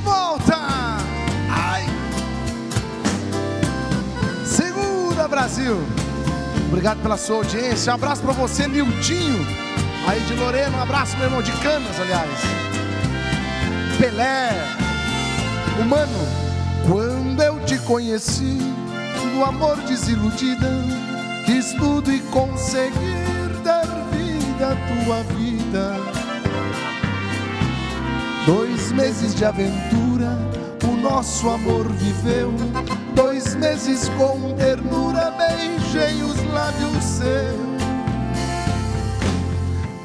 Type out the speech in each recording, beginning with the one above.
volta. Ai. Segura, Brasil. Obrigado pela sua audiência. Um abraço para você, Nildinho. Aí de Lorena, um abraço, meu irmão, de Canas, aliás. Pelé, humano. Quando eu te conheci, no amor desiludida, quis tudo e conseguir dar vida à tua vida Dois meses de aventura, o nosso amor viveu. Dois meses com ternura, beijei os lábios seus.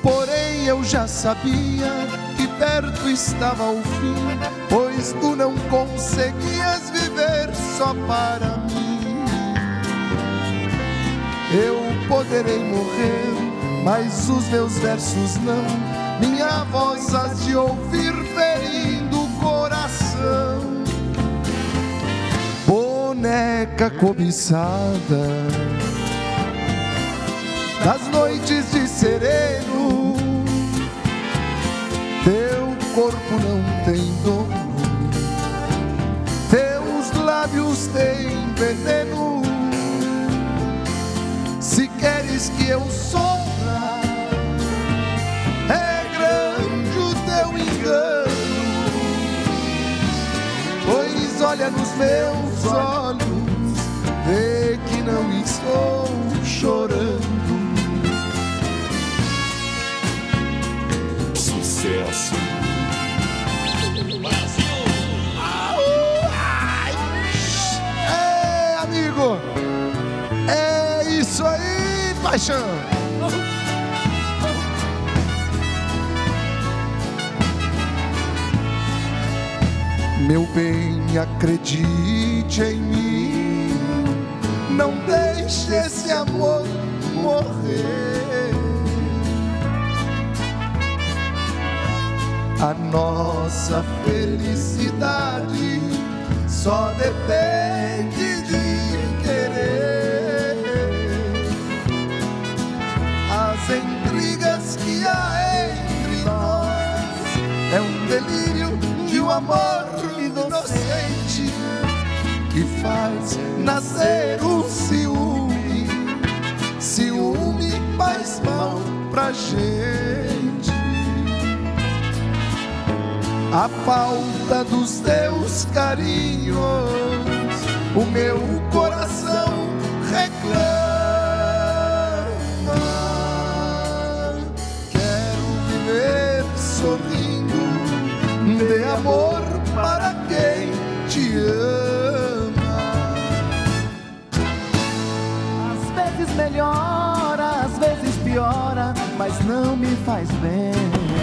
Porém eu já sabia que perto estava o fim, pois tu não conseguias viver só para mim. Eu poderei morrer, mas os meus versos não. Minha voz has de ouvir ferindo o coração. Boneca cobiçada das noites de sereno, teu corpo não tem dono, teus lábios têm veneno. Se queres que eu sofra, meus olhos, vê que não estou chorando. Sucesso. É, amigo! É isso aí, paixão! Meu bem, acredite em mim. Não deixe esse amor morrer. A nossa felicidade só depende de querer. As intrigas que há entre nós é um delírio de um amor que faz nascer o ciúme. Ciúme faz mal pra gente. A falta dos teus carinhos, o meu coração reclama. Quero viver sorrindo, de amor melhora, às vezes piora, mas não me faz bem.